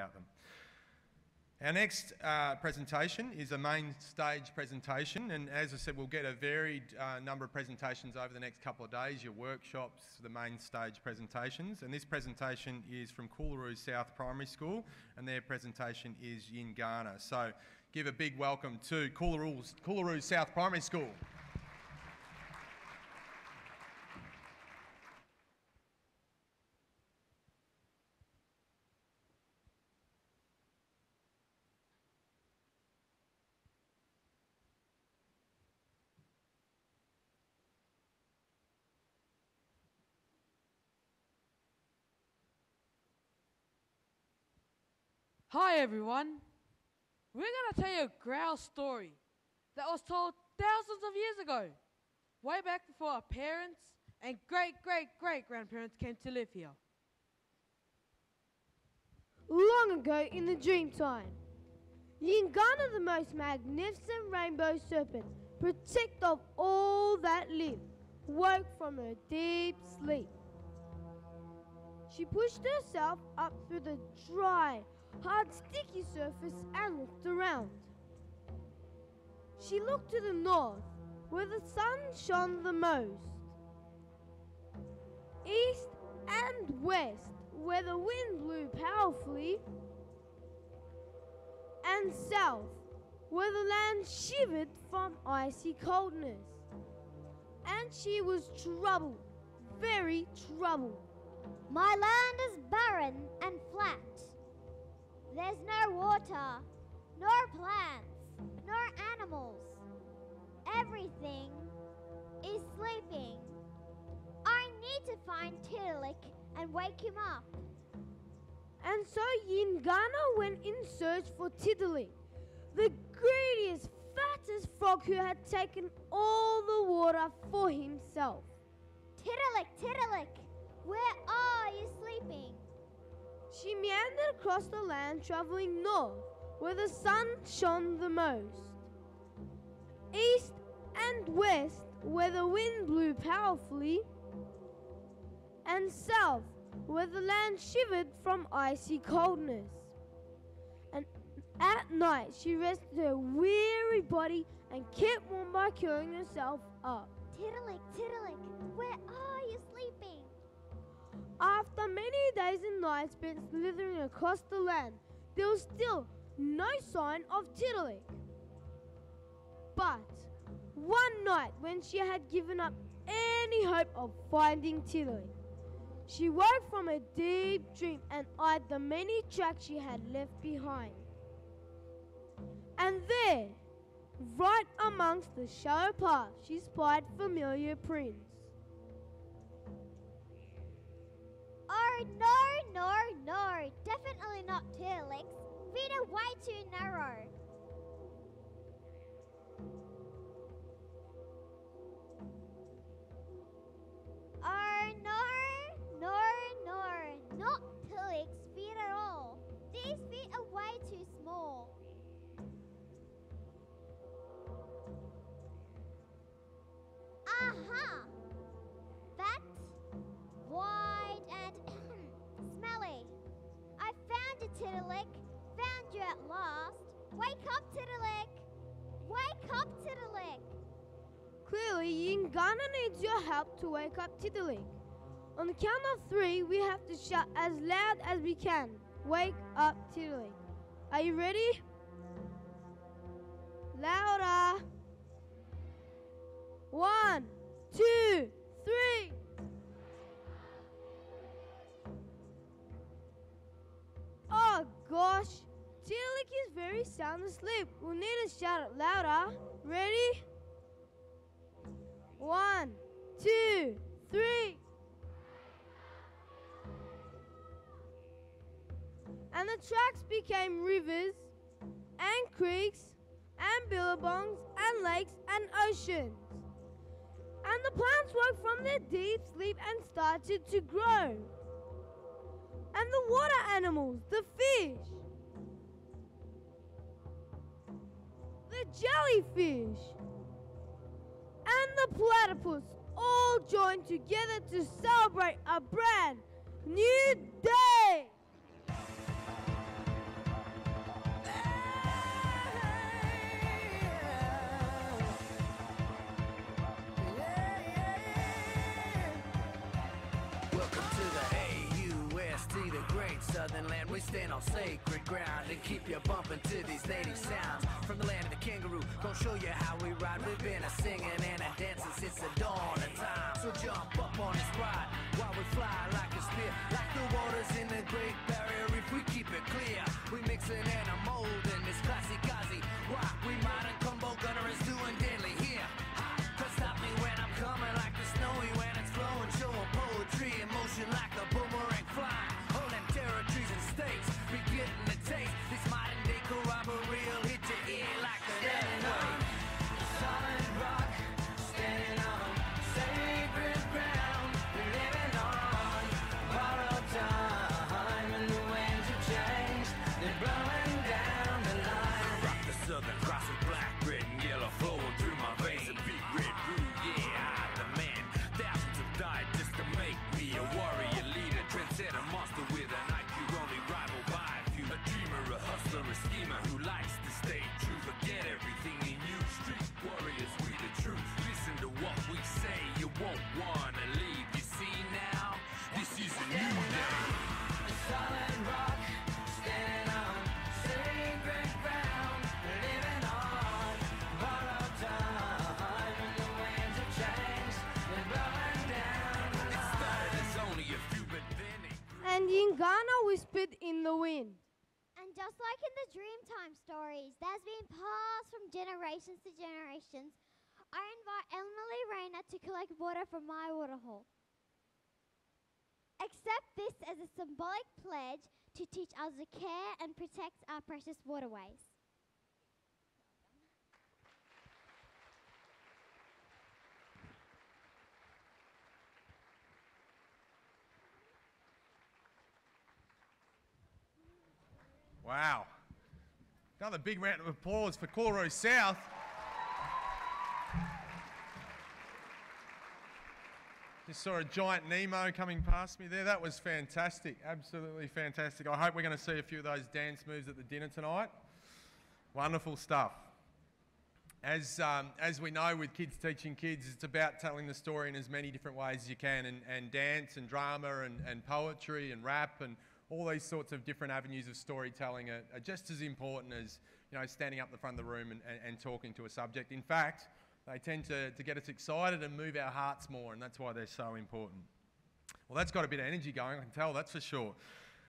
about them. Our next uh, presentation is a main stage presentation, and as I said, we'll get a varied uh, number of presentations over the next couple of days your workshops, the main stage presentations. And this presentation is from Coolaroo South Primary School, and their presentation is Yingarna. So give a big welcome to Coolaroo, Coolaroo South Primary School. Hi everyone. We're going to tell you a growl story that was told thousands of years ago, way back before our parents and great great great grandparents came to live here. Long ago in the Dreamtime, Yingarna, the most magnificent rainbow serpent, protector of all that live, woke from her deep sleep. She pushed herself up through the dry, hard, sticky surface and looked around. She looked to the north, where the sun shone the most, east and west, where the wind blew powerfully, and south, where the land shivered from icy coldness. And she was troubled, very troubled. My land is barren and flat. There's no water, nor plants, nor animals. Everything is sleeping. I need to find Tiddalik and wake him up. And so Yingarna went in search for Tiddalik, the greediest, fattest frog who had taken all the water for himself. Tiddalik, Tiddalik, where are you sleeping? She meandered across the land, traveling north, where the sun shone the most, east and west, where the wind blew powerfully, and south, where the land shivered from icy coldness. And at night, she rested her weary body and kept warm by curling herself up. Tiddalik, Tiddalik, where are you sleeping? After many days and nights spent slithering across the land, there was still no sign of Tiddalik. But one night, when she had given up any hope of finding Tiddalik, she woke from a deep dream and eyed the many tracks she had left behind. And there, right amongst the shallow path, she spied familiar prints. No, no, no. Definitely not Tiddaliks. Feet are way too narrow. Oh, no, no, no. Not Tiddaliks' feet at all. These feet are way too small. Aha! Found you, Tiddalik. Found you at last. Wake up. Wake up. Clearly, Yingarna needs your help to wake up Tiddalik. On the count of three, we have to shout as loud as we can. Wake up Tiddalik. Are you ready? Louder. One, two, three. Gosh, Tiddalik is very sound asleep. We'll need to shout it louder. Ready? One, two, three. And the tracks became rivers and creeks and billabongs and lakes and oceans. And the plants woke from their deep sleep and started to grow. And the water animals, the jellyfish, and the platypus all joined together to celebrate a brand new day. We stand on sacred ground and keep you bumping to these native sounds. From the land of the kangaroo, gonna show you how we ride. We've been a singing and a dancing since the dawn of time. So jump up on this ride while we fly like a spear. Like the waters in the Great Barrier In the wind. And just like in the Dreamtime stories, that's been passed from generations to generations. I invite Emily Rayner to collect water from my waterhole. Accept this as a symbolic pledge to teach us to care and protect our precious waterways. Wow. Another big round of applause for Corro South. Just saw a giant Nemo coming past me there. That was fantastic. Absolutely fantastic. I hope we're going to see a few of those dance moves at the dinner tonight. Wonderful stuff. As, um, as we know with Kids Teaching Kids, it's about telling the story in as many different ways as you can, and, and dance and drama and, and poetry and rap and all these sorts of different avenues of storytelling are, are just as important as you know, standing up the front of the room and, and, and talking to a subject. In fact, they tend to, to get us excited and move our hearts more, and that's why they're so important. Well, that's got a bit of energy going, I can tell, that's for sure.